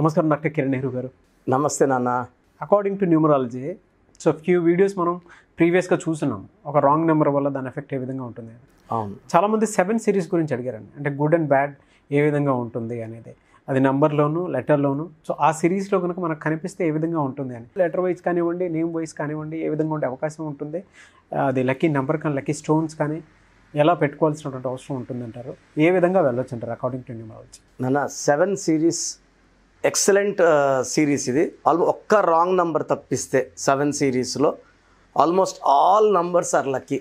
నమస్కారం డాక్టర్ కిరణ్ నెహ్రూ గారు. నమస్తే నాన్న. According to numerology so few videos మనం ప్రీవియస్గా చూస్తున్నాం. ఒక రాంగ్ నెంబర్ వల్ల దాని ఎఫెక్ట్ ఏ విధంగా ఉంటుంది? అని. అవును చాలామంది సెవెన్ సిరీస్ గురించి అడిగారండి. అంటే గుడ్ అండ్ బ్యాడ్ ఏ విధంగా ఉంటుంది అనేది. అది నెంబర్లోను లెటర్లోను సో ఆ సిరీస్లో కనుక మనకు కనిపిస్తే ఏ విధంగా ఉంటుంది అని. లెటర్ వైజ్ కానివ్వండి నేమ్ వైజ్ కానివ్వండి ఏ విధంగా ఉండే అవకాశం ఉంటుంది. అది లక్కీ నెంబర్ కానీ లక్కీ స్టోన్స్ కానీ ఎలా పెట్టుకోవాల్సినటువంటి అవసరం ఉంటుందంటారు? ఏ విధంగా వెళ్ళొచ్చు అంటారు అకార్డింగ్ టు న్యూమరాలజీ నాన్న సెవెన్ సిరీస్ ఎక్సలెంట్ సిరీస్ ఇది. ఆల్మో ఒక్క రాంగ్ నంబర్ తప్పిస్తే సెవెన్ సిరీస్లో almost all numbers are lucky.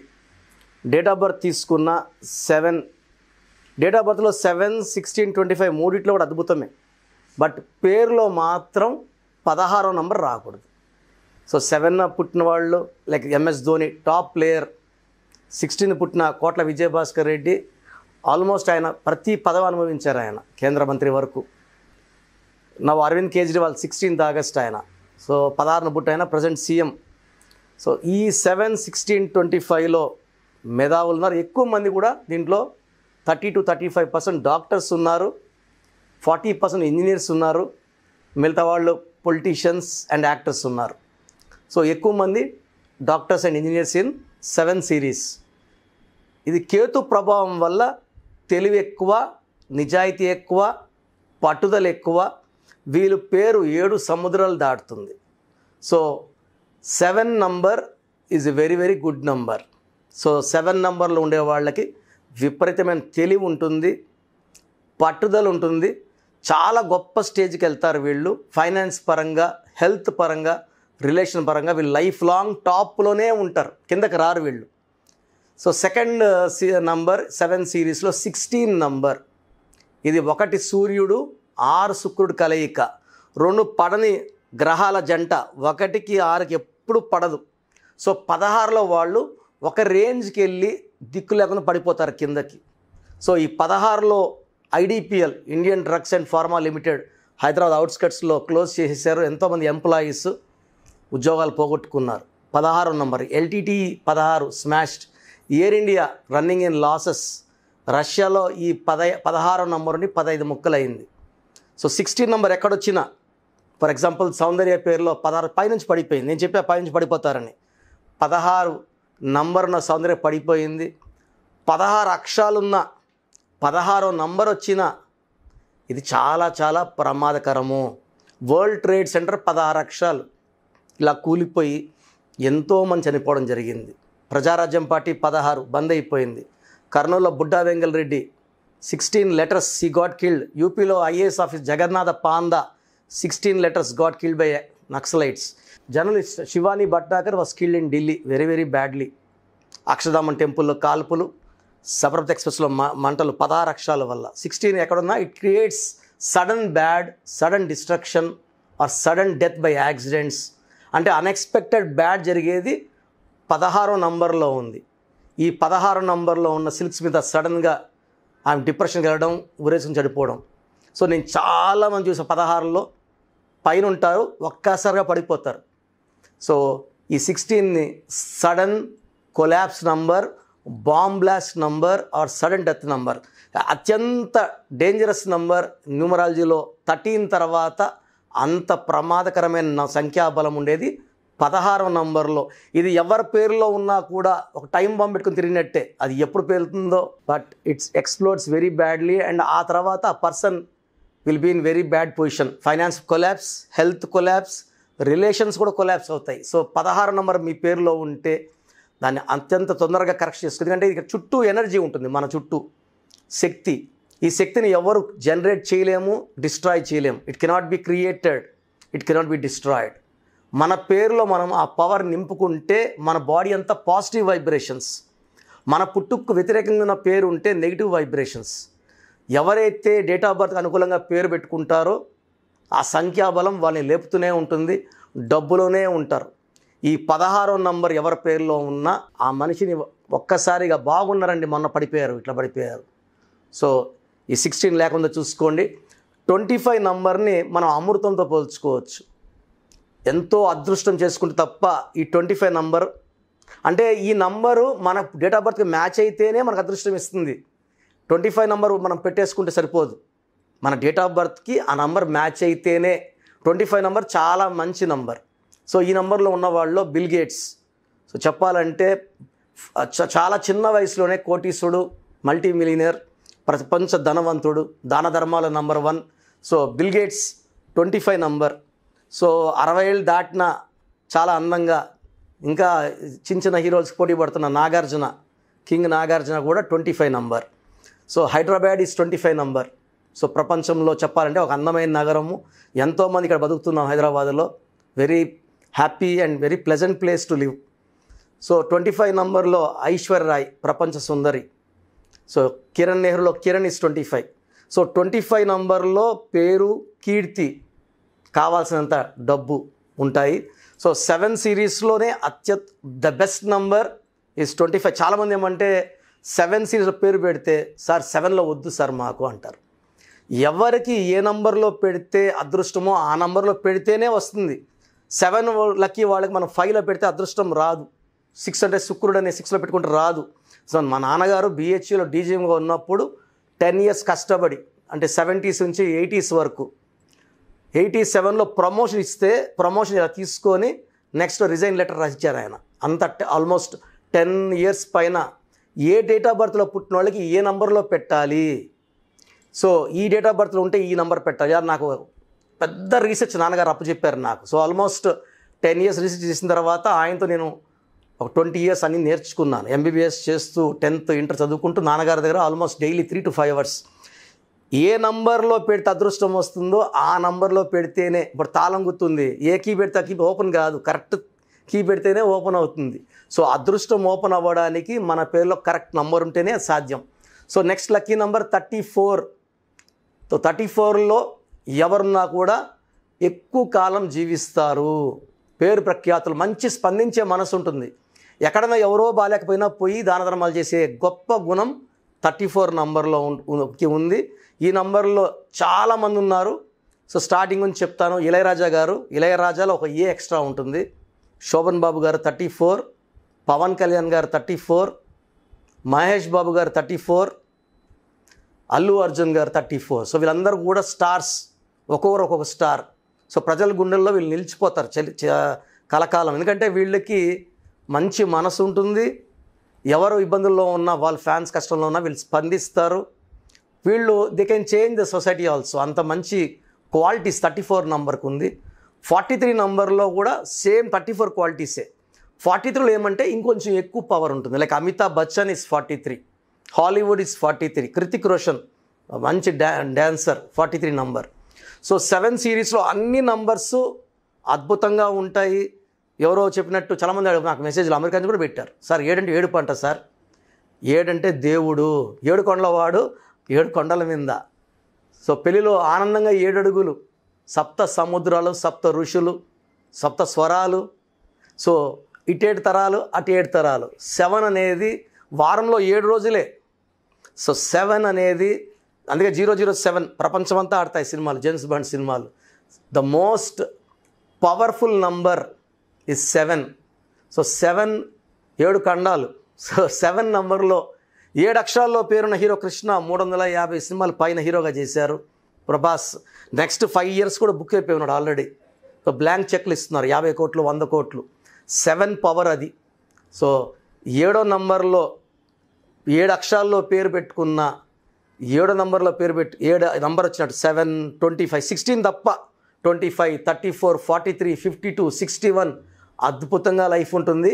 Date of birth తీసుకున్న సెవెన్ డేట్ ఆఫ్ బర్త్లో సెవెన్ సిక్స్టీన్ ట్వంటీ ఫైవ్ మూడిట్లో కూడా అద్భుతమే. బట్ పేరులో మాత్రం పదహారో నంబర్ రాకూడదు. సో సెవెన్ పుట్టిన వాళ్ళు like MS Dhoni top player sixteen పుట్టిన కోట్ల విజయభాస్కర్ రెడ్డి ఆల్మోస్ట్ ఆయన ప్రతి పదవి అనుభవించారు ఆయన కేంద్ర మంత్రి వరకు. నవ్వు అరవింద్ కేజ్రీవాల్ సిక్స్టీన్త్ ఆగస్ట్ ఆయన. సో పదహారున బుట్ట ఆయన ప్రజెంట్ సీఎం. సో ఈ సెవెన్ సిక్స్టీన్ ట్వంటీ ఫైవ్లో మేధావులు ఉన్నారు. ఎక్కువ మంది కూడా దీంట్లో thirty two thirty five percent doctors ఉన్నారు. ఫార్టీ పర్సెంట్ ఇంజనీర్స్ ఉన్నారు. మిగతా వాళ్ళు పొలిటీషియన్స్ అండ్ యాక్టర్స్ ఉన్నారు. సో ఎక్కువ మంది doctors and engineers in seven series. ఇది కేతు ప్రభావం వల్ల తెలివి ఎక్కువ నిజాయితీ ఎక్కువ పట్టుదల ఎక్కువ వీళ్ళ పేరు ఏడు సముద్రాలు దాటుతుంది. So seven number is a very very good number. So seven నంబర్లో ఉండే వాళ్ళకి విపరీతమైన తెలివి ఉంటుంది పట్టుదల ఉంటుంది. చాలా గొప్ప స్టేజ్కి వెళ్తారు వీళ్ళు. ఫైనాన్స్ పరంగా హెల్త్ పరంగా రిలేషన్ పరంగా వీళ్ళు లైఫ్ లాంగ్ టాప్లోనే ఉంటారు. కిందకి రారు వీళ్ళు. సో సెకండ్ నంబర్ సెవెన్ సిరీస్లో సిక్స్టీన్ నంబర్. ఇది ఒకటి సూర్యుడు ఆరు శుక్రుడు కలయిక. రెండు పడని గ్రహాల జంట. ఒకటికి ఆరుకి ఎప్పుడు పడదు. సో పదహారులో వాళ్ళు ఒక రేంజ్కి వెళ్ళి దిక్కు లేకుండా పడిపోతారు కిందకి. సో ఈ పదహారులో IDPL Indian drugs and pharma limited Hyderabad అవుట్స్కట్స్లో close చేసేసారు ఎంతోమంది ఎంప్లాయీస్ ఉద్యోగాలు పోగొట్టుకున్నారు. పదహారు నంబర్ ఎల్టీటీ పదహారు smashed. Air India running in losses. రష్యాలో ఈ పద పదహారు నంబరుని పదహైదు ముక్కలైంది. సో సిక్స్టీన్ నెంబర్ ఎక్కడొచ్చినా ఫర్ ఎగ్జాంపుల్ సౌందర్య పేరులో పదహారు పైనుంచి పడిపోయింది. నేను చెప్పా పైనుంచి పడిపోతారని. పదహారు నంబరున్న సౌందర్య పడిపోయింది. పదహారు అక్షరాలున్న పదహారో నంబర్ వచ్చిన ఇది చాలా చాలా ప్రమాదకరము. వరల్డ్ ట్రేడ్ సెంటర్ పదహారు అక్షరాలు ఇలా కూలిపోయి ఎంతోమంది చనిపోవడం జరిగింది. ప్రజారాజ్యం పార్టీ పదహారు బంద్ అయిపోయింది. కర్నూలులో Budda Vengal Reddy sixteen letters he got killed. యూపీలో IAS office Jagannatha Panda. Sixteen letters got killed by naxalites. Journalist Shivani Bhatnagar was killed in Delhi. Very very badly. అక్షరధామం టెంపుల్లో కాల్పులు. సబర్మతి ఎక్స్ప్రెస్లో మ- మంటలు పదారక్షాల వల్ల. సిక్స్టీన్ ఎక్కడున్నా it creates sudden bad sudden destruction or sudden death by accidents. అంటే unexpected bad జరిగేది పదహారో నంబర్లో ఉంది. ఈ పదహారు నంబర్లో ఉన్న సిల్క్స్ మీద సడన్గా ఆమె డిప్రెషన్కి వెళ్ళడం ఊరేసుకుని చనిపోవడం. సో నేను చాలామంది చూసా పదహారులో పైన ఉంటారు ఒక్కసారిగా పడిపోతారు. సో ఈ సిక్స్టీన్ని sudden collapse number bomb blast number or sudden death number. అత్యంత డేంజరస్ నంబర్ న్యూమరాలజీలో. థర్టీన్ తర్వాత అంత ప్రమాదకరమైన సంఖ్యాబలం ఉండేది. పదహారవ నంబర్లో. ఇది ఎవరి పేరులో ఉన్నా కూడా ఒక టైం బాంబ్ పెట్టుకుని తిరిగినట్టే. అది ఎప్పుడు పేలుతుందో but it's explodes very badly and ఆ తర్వాత ఆ person will be in very bad position. Finance collapse health collapse relations కూడా కొలాప్స్ అవుతాయి. సో పదహారు నంబర్ మీ పేరులో ఉంటే దాన్ని అత్యంత తొందరగా కరెక్ట్ చేసుకుంది ఎందుకంటే ఇక్కడ చుట్టూ ఎనర్జీ ఉంటుంది మన చుట్టూ. శక్తి. ఈ శక్తిని ఎవరు జనరేట్ చేయలేము డిస్ట్రాయ్ చేయలేము. It cannot be created it cannot be destroyed మన పేరులో మనం ఆ పవర్ నింపుకుంటే మన బాడీ అంతా పాజిటివ్ వైబ్రేషన్స్ మన పుట్టుకు వ్యతిరేకంగా ఉన్న పేరు ఉంటే నెగిటివ్ వైబ్రేషన్స్ ఎవరైతే డేట్ ఆఫ్ బర్త్ అనుకూలంగా పేరు పెట్టుకుంటారో ఆ సంఖ్యాబలం వాళ్ళని లేపుతూనే ఉంటుంది డబ్బులోనే ఉంటారు. ఈ పదహారో నంబర్ ఎవరి పేరులో ఉన్నా ఆ మనిషిని ఒక్కసారిగా బాగున్నారండి మొన్న పడిపోయారు ఇట్లా పడిపోయారు. సో ఈ సిక్స్టీన్ లేకుండా చూసుకోండి. ట్వంటీ ఫైవ్ నంబర్ని మనం అమృతంతో పోల్చుకోవచ్చు. ఎంతో అదృష్టం చేసుకుంటే తప్ప ఈ ట్వంటీ ఫైవ్ నంబర్ అంటే ఈ నంబరు మన డేట్ ఆఫ్ బర్త్కి మ్యాచ్ అయితేనే మనకు అదృష్టం ఇస్తుంది. ట్వంటీ ఫైవ్ నంబర్ మనం పెట్టేసుకుంటే సరిపోదు. మన డేట్ ఆఫ్ బర్త్కి ఆ నంబర్ మ్యాచ్ అయితేనే ట్వంటీ ఫైవ్ నెంబర్ చాలా మంచి నంబర్. సో ఈ నంబర్లో ఉన్న వాళ్ళలో బిల్ గేట్స్. సో చెప్పాలంటే చ- చాలా చిన్న వయసులోనే కోటీసుడు మల్టీ మిలియనర్ ప్రపంచ ధనవంతుడు దాన ధర్మాల number one. So Bill Gates twenty five number. So అరవై ఏళ్ళు దాటిన చాలా అందంగా ఇంకా చిన్న చిన్న హీరోస్ పోటీ పడుతున్న నాగార్జున కింగ్ నాగార్జున కూడా twenty five number. So Hyderabad is twenty five number. So ప్రపంచంలో చెప్పాలంటే ఒక అందమైన నగరము. ఎంతోమంది ఇక్కడ బతుకుతున్నాం హైదరాబాద్లో. Very happy and very pleasant place to live so twenty five నంబర్లో ఐశ్వర్య రాయ్ ప్రపంచ సుందరి. So Kiran నెహ్రూలో Kiran is twenty five. So twenty five నంబర్లో పేరు కీర్తి. కావాల్సినంత డబ్బు ఉంటాయి. సో సెవెన్ సిరీస్లోనే అత్యత్ the best number is twenty five. చాలామంది ఏమంటే సెవెన్ సిరీస్లో పేరు పెడితే సార్ సెవెన్లో వద్దు సార్ మాకు అంటారు. ఎవరికి ఏ నంబర్లో పెడితే అదృష్టమో ఆ నంబర్లో పెడితేనే వస్తుంది. సెవెన్ లక్కీ వాళ్ళకి మనం ఫైవ్లో పెడితే అదృష్టం రాదు. సిక్స్ అంటే శుక్రుడు అనే సిక్స్లో పెట్టుకుంటే రాదు. సో మా నాన్నగారు బీహెచ్యూలో డీజీఎంగా ఉన్నప్పుడు టెన్ ఇయర్స్ కష్టపడి అంటే సెవెంటీస్ నుంచి ఎయిటీస్ వరకు ఎయిటీ సెవెన్లో ప్రమోషన్ ఇస్తే ప్రమోషన్ ఇలా తీసుకొని నెక్స్ట్ రిజైన్ లెటర్ రాసిచ్చారు ఆయన. అంత ఆల్మోస్ట్ టెన్ ఇయర్స్ పైన ఏ డేట్ ఆఫ్ బర్త్లో పుట్టిన వాళ్ళకి ఏ నంబర్లో పెట్టాలి? సో ఈ డేట్ ఆఫ్ బర్త్లో ఉంటే ఈ నంబర్ పెట్టాలి. అది నాకు పెద్ద రీసెర్చ్ నాన్నగారు అప్పచెప్పారు నాకు. So almost ten years research చేసిన తర్వాత ఆయనతో నేను ఒక ట్వంటీ ఇయర్స్ అన్ని నేర్చుకున్నాను. ఎంబీబీఎస్ చేస్తూ టెన్త్ ఇంటర్ చదువుకుంటూ నాన్నగారి దగ్గర almost daily three to five hours ఏ నంబర్లో పెడితే అదృష్టం వస్తుందో ఆ నంబర్లో పెడితేనే ఇప్పుడు తాళం గుర్తుంది. ఏ కీ పెడితే కీ ఓపెన్ కాదు కరెక్ట్ కీ పెడితేనే ఓపెన్ అవుతుంది. సో అదృష్టం ఓపెన్ అవ్వడానికి మన పేరులో కరెక్ట్ నంబర్ ఉంటేనే సాధ్యం. So next lucky number thirty four. So thirty ఫోర్లో ఎవరున్నా కూడా ఎక్కువ కాలం జీవిస్తారు. పేరు ప్రఖ్యాతులు మంచి స్పందించే మనసు ఉంటుంది. ఎక్కడైనా ఎవరో బాగాలేకపోయినా పోయి దాన ధర్మాలు చేసే గొప్ప గుణం థర్టీ ఫోర్ నంబర్లో ఉంది. ఈ నంబర్లో చాలామంది ఉన్నారు. సో స్టార్టింగ్ నుంచి చెప్తాను. ఇళయరాజా గారు ఇళయరాజాలో ఒక ఏ ఎక్స్ట్రా ఉంటుంది? శోభన్ బాబు గారు థర్టీ ఫోర్ పవన్ కళ్యాణ్ గారు థర్టీ ఫోర్ మహేష్ బాబు గారు థర్టీ ఫోర్ అల్లు అర్జున్ గారు థర్టీ ఫోర్. సో వీళ్ళందరూ కూడా స్టార్స్ ఒక్కొక్కరు ఒక్కొక్క స్టార్. సో ప్రజల గుండెల్లో వీళ్ళు నిలిచిపోతారు చలి చ- కలకాలం. ఎందుకంటే వీళ్ళకి మంచి మనసు ఉంటుంది. ఎవరు ఇబ్బందుల్లో ఉన్నా వాళ్ళ ఫ్యాన్స్ కష్టంలో ఉన్నా వీళ్ళు స్పందిస్తారు. వీళ్ళు they can change the society also అంత మంచి క్వాలిటీస్ థర్టీ ఫోర్ నంబర్కి ఉంది. ఫార్టీ త్రీ నంబర్లో కూడా సేమ్ థర్టీ ఫోర్ క్వాలిటీసే ఫార్టీ త్రీలో ఏమంటే ఇంకొంచెం ఎక్కువ పవర్ ఉంటుంది. Like Amitabh Bachchan is forty three Hollywood is forty three Hrithik Roshan మంచి డా dancer forty three number so seven సిరీస్లో అన్ని నంబర్స్ అద్భుతంగా ఉంటాయి. ఎవరో చెప్పినట్టు చాలామంది అడుగు- నాకు మెసేజ్లు అమెరికా కూడా పెట్టారు. సార్ ఏడంటే ఏడు అంట సార్. ఏడంటే దేవుడు ఏడు కొండల వాడు ఏడు కొండల మీద. సో పెళ్ళిలో ఆనందంగా ఏడు అడుగులు సప్త సముద్రాలు సప్త ఋషులు సప్త స్వరాలు. సో ఇటేడు తరాలు అటు ఏడు తరాలు. సెవెన్ అనేది వారంలో ఏడు రోజులే. సో సెవెన్ అనేది అందుకే జీరో జీరో సెవెన్ ప్రపంచమంతా ఆడతాయి సినిమాలు జేమ్స్ బాండ్ సినిమాలు. The most powerful number is seven so seven ఏడు ఖండాలు. సో సెవెన్ నంబర్లో ఏడు అక్షరాల్లో పేరున్న హీరో కృష్ణ మూడు వందల యాభై సినిమాలు పైన హీరోగా చేశారు. ప్రభాస్ నెక్స్ట్ ఫైవ్ ఇయర్స్ కూడా బుక్ అయిపోయి ఉన్నాడు ఆల్రెడీ సో బ్లాంక్ చెక్లు ఇస్తున్నారు యాభై కోట్లు వంద కోట్లు. సెవెన్ పవర్ అది. సో ఏడో నంబర్లో ఏడు అక్షరాల్లో పేరు పెట్టుకున్న ఏడో నంబర్లో పేరు పెట్టి ఏడు నంబర్ వచ్చినట్టు సెవెన్ ట్వంటీ ఫైవ్ సిక్స్టీన్ తప్ప twenty five thirty four forty three fifty two sixty one అద్భుతంగా లైఫ్ ఉంటుంది.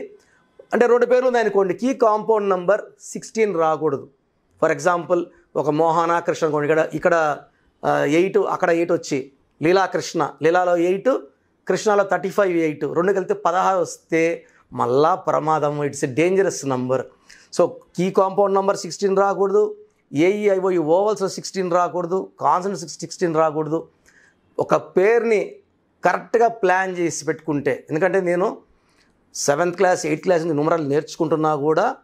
అంటే రెండు పేర్లు ఉన్నాయి అనుకోండి. కీ కాంపౌండ్ నంబర్ సిక్స్టీన్ రాకూడదు. ఫర్ ఎగ్జాంపుల్ ఒక మోహన కృష్ణ అనుకోండి. ఇక్కడ ఇక్కడ ఎయిట్ అక్కడ ఎయిట్ వచ్చి లీలా కృష్ణ లీలాలో ఎయిట్ కృష్ణలో థర్టీ ఫైవ్ ఎయిట్. రెండు కలిపితే పదహారు వస్తే మళ్ళా ప్రమాదం. It's a dangerous number. So key compound number sixteen రాకూడదు. A E I O E vowels sixteen రాకూడదు. కాన్సన్ సిక్స్ సిక్స్టీన్ రాకూడదు. ఒక పేరుని కరెక్ట్గా ప్లాన్ చేసి పెట్టుకుంటే. ఎందుకంటే నేను సెవెంత్ క్లాస్ ఎయిత్ క్లాస్ నుంచి నుమరాలు నేర్చుకుంటున్నా కూడా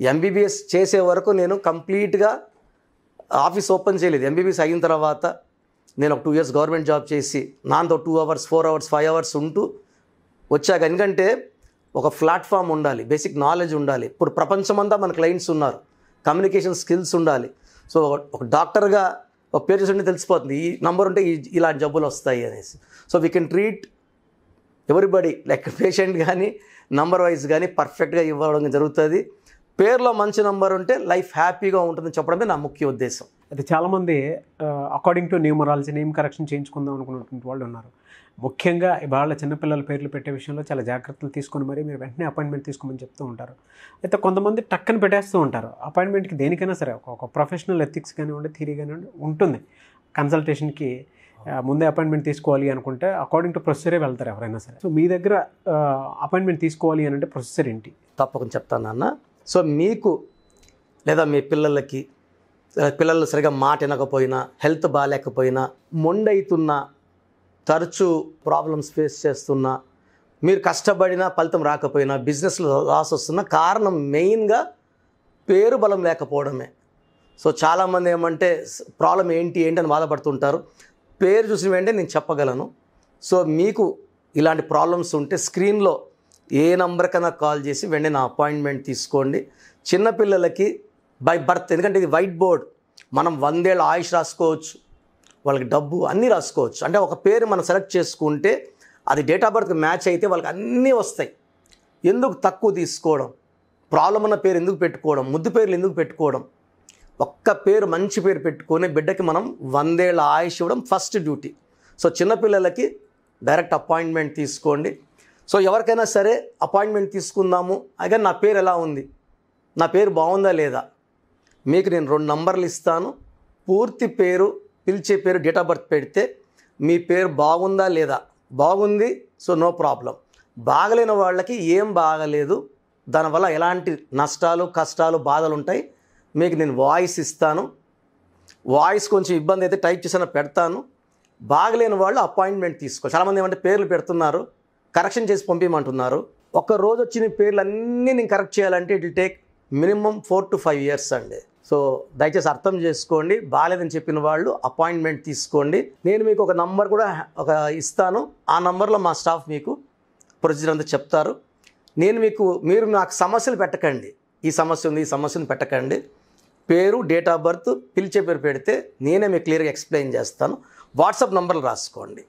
ఎంబీబీఎస్ చేసే వరకు నేను కంప్లీట్గా ఆఫీస్ ఓపెన్ చేయలేదు. ఎంబీబీఎస్ అయిన తర్వాత నేను ఒక టూ ఇయర్స్ గవర్నమెంట్ జాబ్ చేసి నాతో two hours four hours five hours ఉంటూ వచ్చాక ఎందుకంటే ఒక ప్లాట్ఫామ్ ఉండాలి బేసిక్ నాలెడ్జ్ ఉండాలి. ఇప్పుడు ప్రపంచమంతా మన క్లయింట్స్ ఉన్నారు. కమ్యూనికేషన్ స్కిల్స్ ఉండాలి. సో ఒక డాక్టర్గా ఒక పేరు చూస్తుంటే తెలిసిపోతుంది. ఈ నంబర్ ఉంటే ఈ ఇలాంటి జబ్బులు వస్తాయి అనేసి. So we can treat everybody like patient కానీ నంబర్ వైజ్ కానీ పర్ఫెక్ట్గా ఇవ్వడం జరుగుతుంది. పేర్లో మంచి నంబర్ ఉంటే లైఫ్ హ్యాపీగా ఉంటుందని చెప్పడమే నా ముఖ్య ఉద్దేశం. అయితే చాలామంది according to numerology name correction చేయించుకుందాం అనుకున్నటువంటి వాళ్ళు ఉన్నారు. ముఖ్యంగా ఇవాళ చిన్నపిల్లల పేర్లు పెట్టే విషయంలో చాలా జాగ్రత్తలు తీసుకొని మరి మీరు వెంటనే అపాయింట్మెంట్ తీసుకోమని చెప్తూ ఉంటారు. అయితే కొంతమంది టక్కని పెట్టేస్తూ ఉంటారు. అపాయింట్మెంట్కి దేనికైనా సరే ఒక- ప్రొఫెషనల్ ఎథిక్స్ కానివ్వండి థిరీ కానివ్వండి ఉంటుంది. కన్సల్టేషన్కి ముందే అపాయింట్మెంట్ తీసుకోవాలి అనుకుంటే అకార్డింగ్ టు ప్రొసెసరే వెళ్తారు ఎవరైనా సరే. సో మీ దగ్గర అపాయింట్మెంట్ తీసుకోవాలి అని అంటే ప్రొసెసర్ ఏంటి? తప్పకుండా చెప్తాను అన్న సో మీకు లేదా మీ పిల్లలకి పిల్లలు సరిగా మాట వినకపోయినా హెల్త్ బాగాలేకపోయినా మొండైతున్నా తరచూ ప్రాబ్లమ్స్ ఫేస్ చేస్తున్నా మీరు కష్టపడినా ఫలితం రాకపోయినా బిజినెస్లో లాస్ వస్తున్నా కారణం మెయిన్గా పేరు బలం లేకపోవడమే. సో చాలామంది ఏమంటే ప్రాబ్లం ఏంటి ఏంటి అని బాధపడుతుంటారు. పేరు చూసిన వెంటనే నేను చెప్పగలను. సో మీకు ఇలాంటి ప్రాబ్లమ్స్ ఉంటే స్క్రీన్లో ఏ నంబర్ కన్నా కాల్ చేసి వెంటనే నా అపాయింట్మెంట్ తీసుకోండి. చిన్నపిల్లలకి బై బర్త్. ఎందుకంటే ఇది వైట్ బోర్డ్. మనం వందేళ్ళ ఆయుష్ రాసుకోవచ్చు. వాళ్ళకి డబ్బు అన్నీ రాసుకోవచ్చు. అంటే ఒక పేరు మనం సెలెక్ట్ చేసుకుంటే అది డేట్ ఆఫ్ బర్త్కి మ్యాచ్ అయితే వాళ్ళకి అన్నీ వస్తాయి. ఎందుకు తక్కువ తీసుకోవడం? ప్రాబ్లం ఉన్న పేరు ఎందుకు పెట్టుకోవడం? ముద్దు పేర్లు ఎందుకు పెట్టుకోవడం? ఒక్క పేరు మంచి పేరు పెట్టుకొని బిడ్డకి మనం వందేళ్ళ ఆయుష్ ఇవ్వడం ఫస్ట్ డ్యూటీ. సో చిన్నపిల్లలకి డైరెక్ట్ అపాయింట్మెంట్ తీసుకోండి. సో ఎవరికైనా సరే అపాయింట్మెంట్ తీసుకుందాము. అదే నా పేరు ఎలా ఉంది? నా పేరు బాగుందా లేదా? మీకు నేను రెండు నంబర్లు ఇస్తాను. పూర్తి పేరు పిలిచే పేరు డేట్ ఆఫ్ బర్త్ పెడితే మీ పేరు బాగుందా లేదా? బాగుంది సో నో ప్రాబ్లం బాగలేని వాళ్ళకి ఏం బాగలేదు దానివల్ల ఎలాంటి నష్టాలు కష్టాలు బాధలు ఉంటాయి మీకు నేను వాయిస్ ఇస్తాను. వాయిస్ కొంచెం ఇబ్బంది అయితే టైప్ చేసిన పెడతాను. బాగలేని వాళ్ళు అపాయింట్మెంట్ తీసుకో. చాలామంది ఏమంటే పేర్లు పెడుతున్నారు కరెక్షన్ చేసి పంపించమంటున్నారు ఒక రోజు వచ్చిన పేర్లు అన్నీ నేను కరెక్ట్ చేయాలంటే it will take minimum four to five years అండి. సో దయచేసి అర్థం చేసుకోండి. బాగాలేదని చెప్పిన వాళ్ళు అపాయింట్మెంట్ తీసుకోండి. నేను మీకు ఒక నంబర్ కూడా ఒక ఇస్తాను. ఆ నంబర్లో మా స్టాఫ్ మీకు ప్రొసీజర్ అంతా చెప్తారు. నేను మీకు మీరు నాకు సమస్యలు పెట్టకండి. ఈ సమస్య ఉంది ఈ సమస్యను పెట్టకండి. పేరు డేట్ ఆఫ్ బర్త్ పిలిచే పేరు పెడితే నేనే మీకు క్లియర్గా ఎక్స్ప్లెయిన్ చేస్తాను. వాట్సాప్ నంబర్లు రాసుకోండి.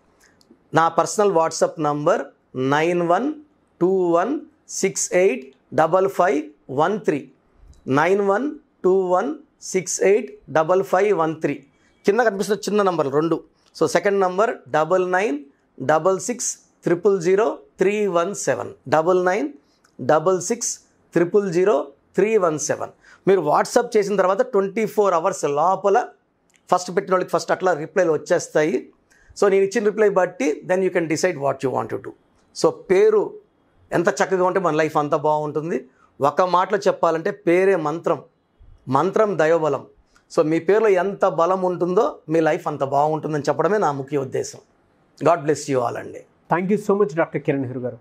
నా personal WhatsApp number nine one two one six eight double five one three. Nine one two one six eight double five one three కింద కనిపిస్తున్న చిన్న నంబర్ రెండు. So second number double nine double six triple zero three one seven double nine double six triple zero three one seven మీరు WhatsApp చేసిన తర్వాత twenty four hours లోపల first పెట్టిన వాళ్ళకి ఫస్ట్ అట్లా రిప్లైలు వచ్చేస్తాయి. సో నేను ఇచ్చిన రిప్లై బట్టి then you can decide what you want to so పేరు ఎంత చక్కగా ఉంటే మన లైఫ్ అంత బాగుంటుంది. ఒక మాటలో చెప్పాలంటే పేరే మంత్రం. మంత్రం దైవబలం. సో మీ పేరులో ఎంత బలం ఉంటుందో మీ లైఫ్ అంత బాగుంటుందని చెప్పడమే నా ముఖ్య ఉద్దేశం. గాడ్ బ్లెస్ యూ ఆల్ అండి. Thank you so much doctor Kiran హెరు గారు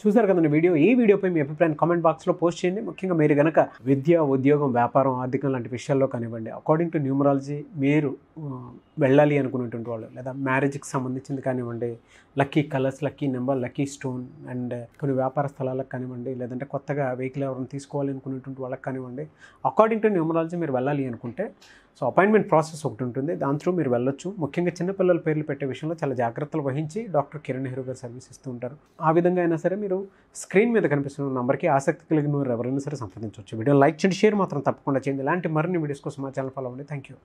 చూసారు కదండి వీడియో? ఈ వీడియోపై మీ అభిప్రాయాన్ని కామెంట్ బాక్స్లో పోస్ట్ చేయండి. ముఖ్యంగా మీరు కనుక విద్య ఉద్యోగం వ్యాపారం ఆర్థికం లాంటి విషయాల్లో కానివ్వండి అకార్డింగ్ టు న్యూమరాలజీ మీరు వెళ్ళాలి అనుకునేటువంటి వాళ్ళు లేదా మ్యారేజ్కి సంబంధించింది కానివ్వండి lucky colours lucky number lucky stone and కొన్ని వ్యాపార స్థలాలకు కానివ్వండి లేదంటే కొత్తగా వెహికల్ ఎవరైనా తీసుకోవాలి అనుకునేటువంటి వాళ్ళకి కానివ్వండి అకార్డింగ్ టు న్యూమరాలజీ మీరు వెళ్ళాలి అనుకుంటే సో అపాయింట్మెంట్ ప్రాసెస్ ఒకటి ఉంటుంది. దాని త్రూ మీరు వెళ్ళొచ్చు. ముఖ్యంగా చిన్నపిల్లల పేర్లు పెట్టే విషయంలో చాలా జాగ్రత్తలు వహించి డాక్టర్ కిరణ్ నెహ్రూ గారు సర్వీస్ ఇస్తూ ఉంటారు. ఆ విధంగా అయినా సరే మీరు స్క్రీన్ మీద కనిపిస్తున్న నంబర్కి ఆసక్తి కలిగిన వారు ఎవరైనా సరే సంప్రదించవచ్చు. వీడియో లైక్ చేయండి. షేర్ మాత్రం తప్పకుండా చేయండి. ఇలాంటి మరిన్ని వీడియోస్ కోసం మా ఛానల్ ఫాలో అవ్వండి. Thank you